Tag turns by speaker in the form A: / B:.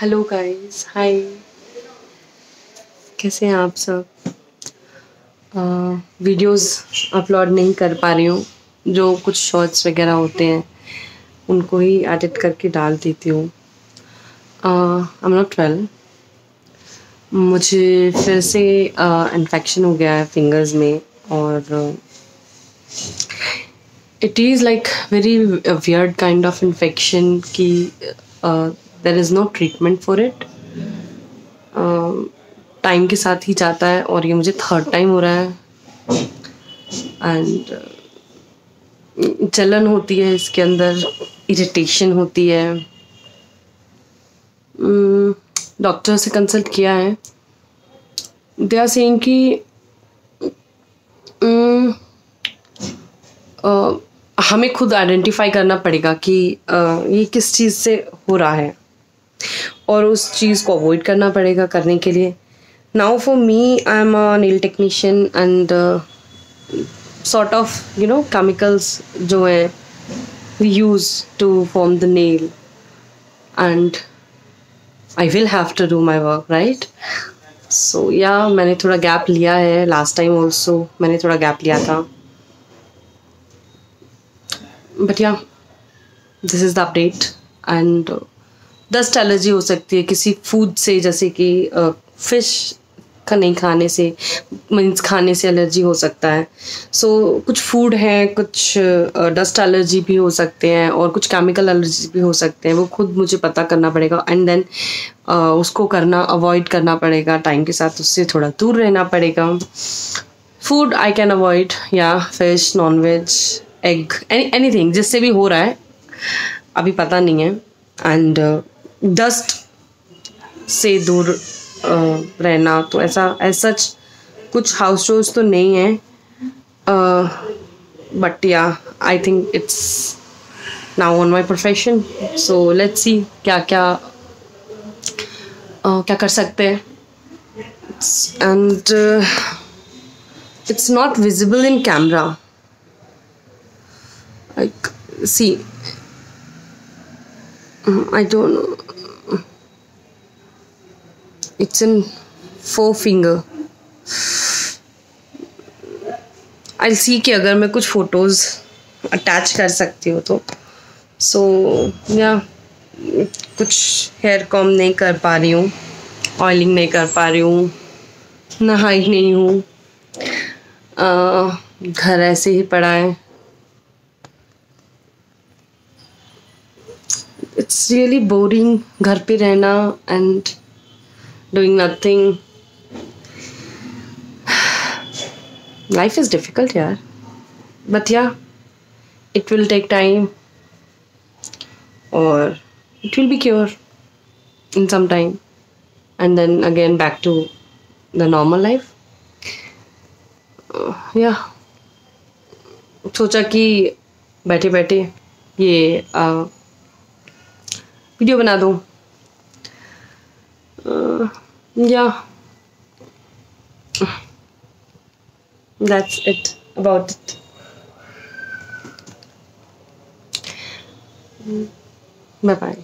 A: Hello guys hi कैसे हैं आप सब? वीडियोस अपलोड नहीं कर पा रही हूँ। जो कुछ शॉर्ट्स वगैरह होते हैं उनको ही एडिट करके डाल देती हूँ। आई एम नॉट वेल मुझे फिर से इन्फेक्शन uh, हो गया है फिंगर्स में और it is like very weird kind of infection की uh, there is no treatment for it time के साथ ही जाता है और ये मुझे थर्ड टाइम हो रहा है। एंड uh, जलन होती है इसके अंदर इरिटेशन होती है। डॉक्टर um, से कंसल्ट किया है। दे आर सेइंग कि um, uh, हमें खुद आइडेंटिफाई करना पड़ेगा कि uh, ये किस चीज़ से हो रहा है। और उस चीज़ को अवॉइड करना पड़ेगा करने के लिए। Now for me I am a nail technician and sort of you know chemicals जो हैं we use to form the nail and I will have to do my work right so yeah मैंने थोड़ा gap लिया है last time also मैंने थोड़ा gap लिया था। But yeah this is the update and dust allergy हो सकती है किसी फ़ूड से जैसे कि फ़िश का नहीं खाने से मीन्स खाने से एलर्जी हो सकता है। सो so, कुछ फ़ूड हैं कुछ डस्ट एलर्जी भी हो सकते हैं और कुछ केमिकल एलर्जी भी हो सकते हैं। वो खुद मुझे पता करना पड़ेगा एंड देन उसको करना अवॉइड करना पड़ेगा टाइम के साथ उससे थोड़ा दूर रहना पड़ेगा। फ़ूड आई कैन अवॉइड या fish non veg egg any जिससे भी हो रहा है अभी पता नहीं है। एंड डस्ट से दूर रहना। तो ऐसा एज सच कुछ हाउस शोज़ तो नहीं है। But yeah I think it's now on my profession so let's see क्या क्या uh, क्या कर सकते हैं। And it's not visible in camera see I don't know it's in four finger. I see कि अगर मैं कुछ फ़ोटोज़ अटैच कर सकती हूँ तो। सो so, या कुछ हेयर कॉम नहीं कर पा रही हूँ ऑयलिंग नहीं कर पा रही हूँ नहाई नहीं हूँ। घर ऐसे ही पड़ा है। इट्स रियली बोरिंग घर पे रहना and doing nothing. Life is difficult, yeah. But yeah, it will take time or it will be cure in some time and then again back to the normal life. Uh, yeah. सोचा कि बैठे बैठे ये video बना दूँ uh, yeah. That's it about it. Bye bye